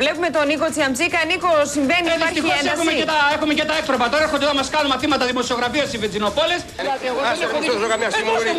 Βλέπουμε τον Νίκο Τσιαμτσίκα. Νίκο, συμβαίνει, Ε, υπάρχει ένταση. έχουμε και τα, έχουμε και τα έκπροπα. Τώρα έρχονται εδώ να μας κάνουν μαθήματα δημοσιογραφίας οι Βετζινοπόλες. Άσε, δεν σου δώσω καμιά Ε, δώστε συμβουλή.